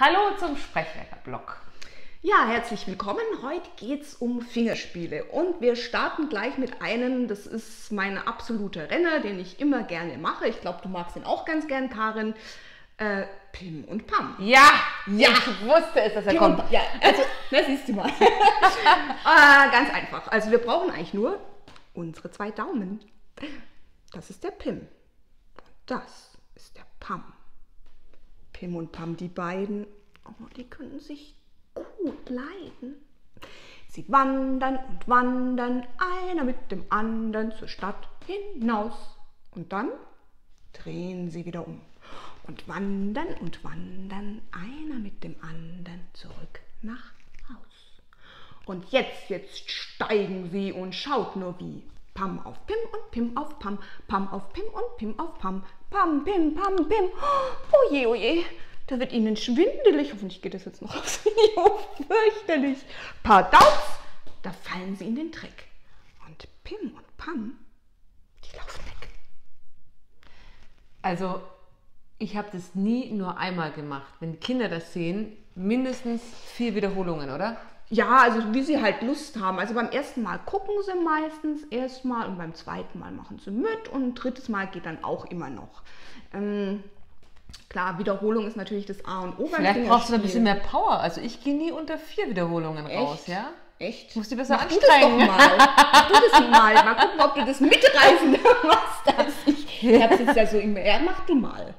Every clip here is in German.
Hallo zum Sprechwerker-Blog. Ja, herzlich willkommen. Heute geht es um Fingerspiele und wir starten gleich mit einem, das ist mein absoluter Renner, den ich immer gerne mache. Ich glaube, du magst ihn auch ganz gern, Karin. Äh, Pim und Pam. Ja, ja, ich wusste es, dass er Pim kommt. Ja, also, na siehst du mal. äh, ganz einfach. Also wir brauchen eigentlich nur unsere zwei Daumen. Das ist der Pim. Und das ist der Pam. Pim und Pam, die beiden, oh, die können sich gut leiden. Sie wandern und wandern, einer mit dem anderen zur Stadt hinaus. Und dann drehen sie wieder um und wandern und wandern, einer mit dem anderen zurück nach Haus. Und jetzt, jetzt steigen sie und schaut nur wie. Pam auf Pim und Pim auf Pam, Pam auf Pim und Pim auf Pam, Pam, Pim, Pam, Pim. Oh je, oh je, da wird ihnen schwindelig. Hoffentlich geht das jetzt noch aufs. Fürchterlich. Pardons, da fallen sie in den Dreck. Und Pim und Pam, die laufen weg. Also, ich habe das nie nur einmal gemacht. Wenn Kinder das sehen, mindestens vier Wiederholungen, oder? Ja, also wie sie halt Lust haben. Also beim ersten Mal gucken sie meistens erstmal und beim zweiten Mal machen sie mit und ein drittes Mal geht dann auch immer noch. Ähm, klar, Wiederholung ist natürlich das A und O beim Vielleicht brauchst du da ein bisschen mehr Power. Also, ich gehe nie unter vier Wiederholungen raus, ja? Echt? Musst du besser Mach du das doch anstrengen. mal. Mach du das mal. Mal gucken, ob du das mitreißender machst als ich. Ich hab's jetzt ja so immer. Ja, mach du mal.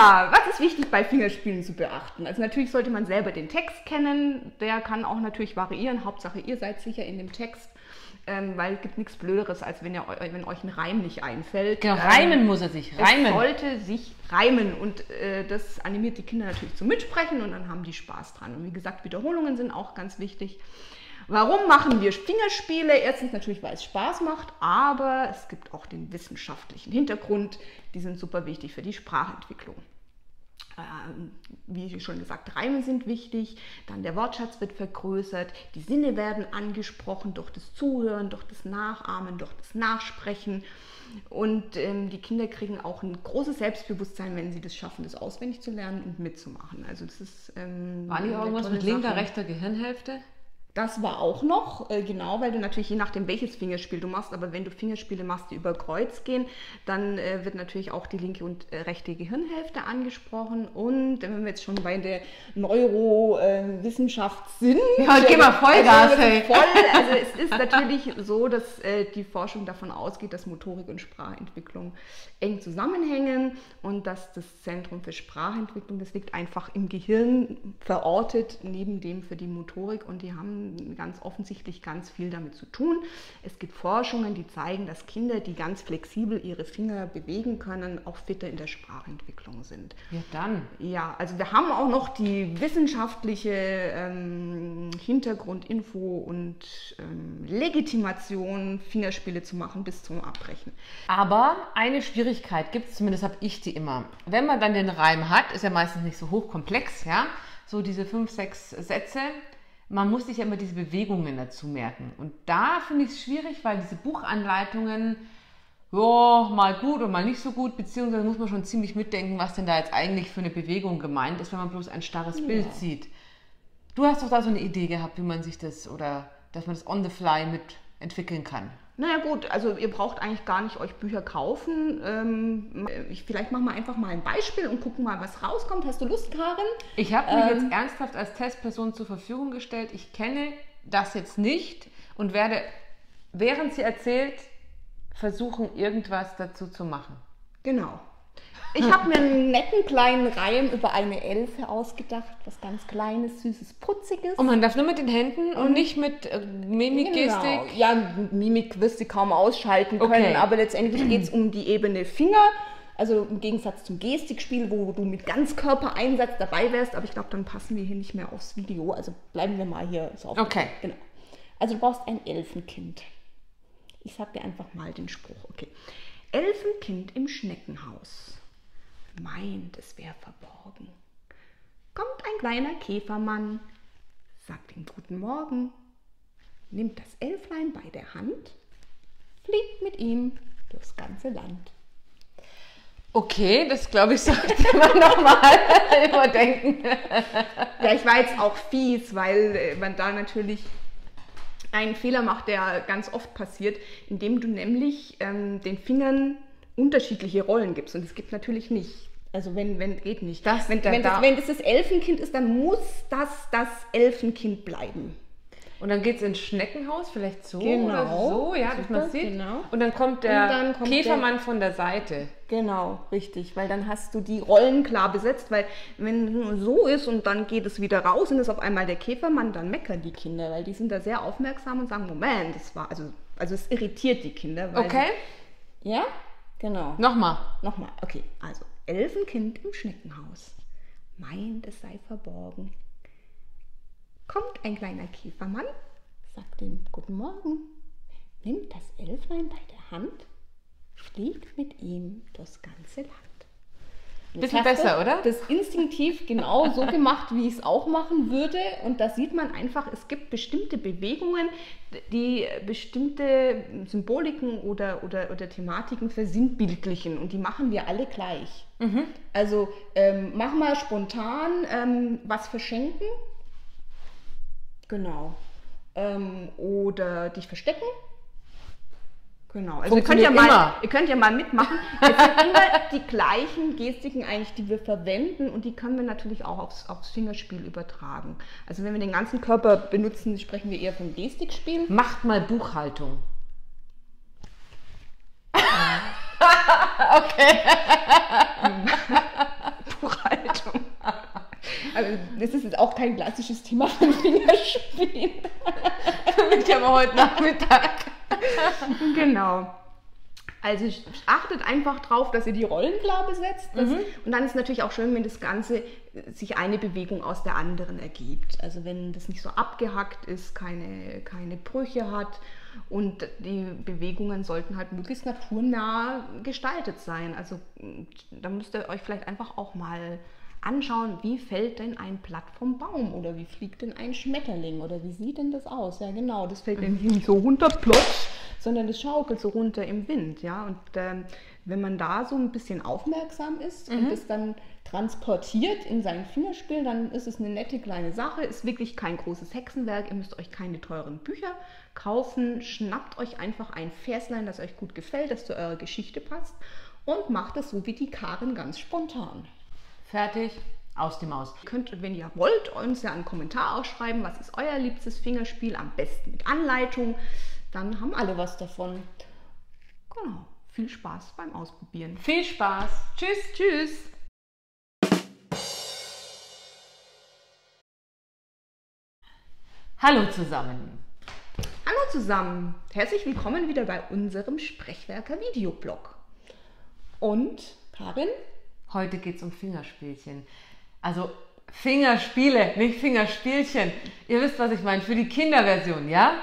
Ja, was ist wichtig bei Fingerspielen zu beachten? Also natürlich sollte man selber den Text kennen. Der kann auch natürlich variieren. Hauptsache, ihr seid sicher in dem Text. Ähm, weil es gibt nichts Blöderes, als wenn, ihr, wenn euch ein Reim nicht einfällt. Genau, Ähm, reimen muss er sich. es Reimen. sollte sich reimen und äh, das animiert die Kinder natürlich zum Mitsprechen und dann haben die Spaß dran. Und wie gesagt, Wiederholungen sind auch ganz wichtig. Warum machen wir Fingerspiele? Erstens natürlich, weil es Spaß macht, aber es gibt auch den wissenschaftlichen Hintergrund. Die sind super wichtig für die Sprachentwicklung. Ähm, wie schon gesagt, Reime sind wichtig, dann der Wortschatz wird vergrößert, die Sinne werden angesprochen durch das Zuhören, durch das Nachahmen, durch das Nachsprechen. Und ähm, die Kinder kriegen auch ein großes Selbstbewusstsein, wenn sie das schaffen, das auswendig zu lernen und mitzumachen. Also das ist ähm, War nicht eine irgendwas mit linker, rechter Gehirnhälfte? Das war auch noch, äh, genau, weil du natürlich je nachdem, welches Fingerspiel du machst, aber wenn du Fingerspiele machst, die über Kreuz gehen, dann äh, wird natürlich auch die linke und äh, rechte Gehirnhälfte angesprochen. Und wenn wir jetzt schon bei der Neurowissenschaft sind, Ja, geh mal Vollgas, also, hey. voll, also es ist natürlich so, dass äh, die Forschung davon ausgeht, dass Motorik und Sprachentwicklung eng zusammenhängen und dass das Zentrum für Sprachentwicklung, das liegt einfach im Gehirn verortet, neben dem für die Motorik und die haben ganz offensichtlich ganz viel damit zu tun. Es gibt Forschungen, die zeigen, dass Kinder, die ganz flexibel ihre Finger bewegen können, auch fitter in der Sprachentwicklung sind. Ja, dann. Ja, also wir haben auch noch die wissenschaftliche ähm, Hintergrundinfo und ähm, Legitimation, Fingerspiele zu machen bis zum Abbrechen. Aber eine Schwierigkeit gibt es, zumindest habe ich die immer. Wenn man dann den Reim hat, ist ja meistens nicht so hochkomplex, ja, so diese fünf, sechs Sätze, man muss sich ja immer diese Bewegungen dazu merken. Und da finde ich es schwierig, weil diese Buchanleitungen, ja, mal gut und mal nicht so gut, beziehungsweise muss man schon ziemlich mitdenken, was denn da jetzt eigentlich für eine Bewegung gemeint ist, wenn man bloß ein starres Bild sieht. Du hast doch da so eine Idee gehabt, wie man sich das oder dass man das on the fly mit entwickeln kann. Naja gut, also ihr braucht eigentlich gar nicht euch Bücher kaufen. Ähm, ich, vielleicht machen wir einfach mal ein Beispiel und gucken mal, was rauskommt. Hast du Lust, Karin? Ich habe mich jetzt ernsthaft als Testperson zur Verfügung gestellt. Ich kenne das jetzt nicht und werde, während sie erzählt, versuchen, irgendwas dazu zu machen. Genau. Ich habe mir einen netten kleinen Reim über eine Elfe ausgedacht. Was ganz Kleines, Süßes, Putziges. Und man darf nur mit den Händen und nicht mit äh, Mimik, Genau. Ja, Mimik wirst du kaum ausschalten können, Okay. aber letztendlich geht es um die Ebene Finger. Also im Gegensatz zum Gestikspiel, wo du mit Ganzkörpereinsatz dabei wärst, aber ich glaube, dann passen wir hier nicht mehr aufs Video. Also bleiben wir mal hier so auf. Okay. Genau. Also du brauchst ein Elfenkind. Ich sag dir einfach mal den Spruch, okay. Elfenkind im Schneckenhaus meint, es wäre verborgen. Kommt ein kleiner Käfermann, sagt ihm guten Morgen, nimmt das Elflein bei der Hand, fliegt mit ihm durchs ganze Land. Okay, das glaube ich, sollte man nochmal überdenken. Ja, ich war jetzt auch fies, weil äh, man da natürlich einen Fehler macht, der ganz oft passiert, indem du nämlich ähm, den Fingern unterschiedliche Rollen gibst. Und es gibt natürlich nicht. Also wenn, wenn geht nicht. Das- wenn, da- wenn, da- das, wenn das das Elfenkind ist, dann muss das das Elfenkind bleiben. Und dann geht es ins Schneckenhaus, vielleicht so Genau. oder so, ja, dass man sieht. genau. Und dann kommt der dann kommt Käfermann von der Seite. Genau, richtig, weil dann hast du die Rollen klar besetzt, weil wenn nur so ist und dann geht es wieder raus und ist auf einmal der Käfermann, dann meckern die Kinder, weil die sind da sehr aufmerksam und sagen, Moment, das war, also, also es irritiert die Kinder. Okay, Ja, genau. nochmal. Nochmal, okay, also Elfenkind im Schneckenhaus. Meint, es sei verborgen. Kommt ein kleiner Käfermann, sagt ihm Guten Morgen, nimmt das Elflein bei der Hand, fliegt mit ihm durchs ganze Land. Jetzt Bisschen besser, oder? Das instinktiv genau so gemacht, wie ich es auch machen würde. Und da sieht man einfach, es gibt bestimmte Bewegungen, die bestimmte Symboliken oder, oder, oder Thematiken versinnbildlichen. Und die machen wir alle gleich. Also ähm, mach mal spontan ähm, was verschenken. Genau. Ähm, oder dich verstecken. Genau. Also ihr könnt, ja mal, ihr könnt ja mal mitmachen. Es sind immer die gleichen Gestiken eigentlich, die wir verwenden und die können wir natürlich auch aufs, aufs Fingerspiel übertragen. Also wenn wir den ganzen Körper benutzen, sprechen wir eher vom Gestikspiel. Macht mal Buchhaltung. Buchhaltung. Also das ist jetzt auch kein klassisches Thema von Fingerspiel. ich aber heute Nachmittag. Genau. Also achtet einfach drauf, dass ihr die Rollen klar besetzt. Das, Und dann ist es natürlich auch schön, wenn das Ganze äh, sich eine Bewegung aus der anderen ergibt. Also wenn das nicht so abgehackt ist, keine, keine Brüche hat und die Bewegungen sollten halt möglichst naturnah gestaltet sein. Also da müsst ihr euch vielleicht einfach auch mal anschauen, wie fällt denn ein Blatt vom Baum oder wie fliegt denn ein Schmetterling oder wie sieht denn das aus? Ja genau, das fällt nämlich nicht so runter, plotz, sondern das schaukelt so runter im Wind, ja. Und ähm, wenn man da so ein bisschen aufmerksam ist und das dann transportiert in sein Fingerspiel, dann ist es eine nette kleine Sache, ist wirklich kein großes Hexenwerk, ihr müsst euch keine teuren Bücher kaufen, schnappt euch einfach ein Verslein, das euch gut gefällt, das zu eurer Geschichte passt und macht es so wie die Karin ganz spontan. Fertig, aus die Maus. Ihr könnt, wenn ihr wollt, uns ja einen Kommentar ausschreiben, was ist euer liebstes Fingerspiel, am besten mit Anleitung. Dann haben alle was davon. Genau. Viel Spaß beim Ausprobieren. Viel Spaß. Tschüss. Tschüss! Hallo zusammen. Hallo zusammen! Herzlich willkommen wieder bei unserem Sprechwerker Videoblog. Und Karin? Heute geht es um Fingerspielchen. Also Fingerspiele, nicht Fingerspielchen. Ihr wisst, was ich meine. Für die Kinderversion, ja?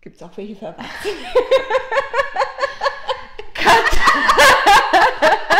Gibt es auch welche für Erwachsene?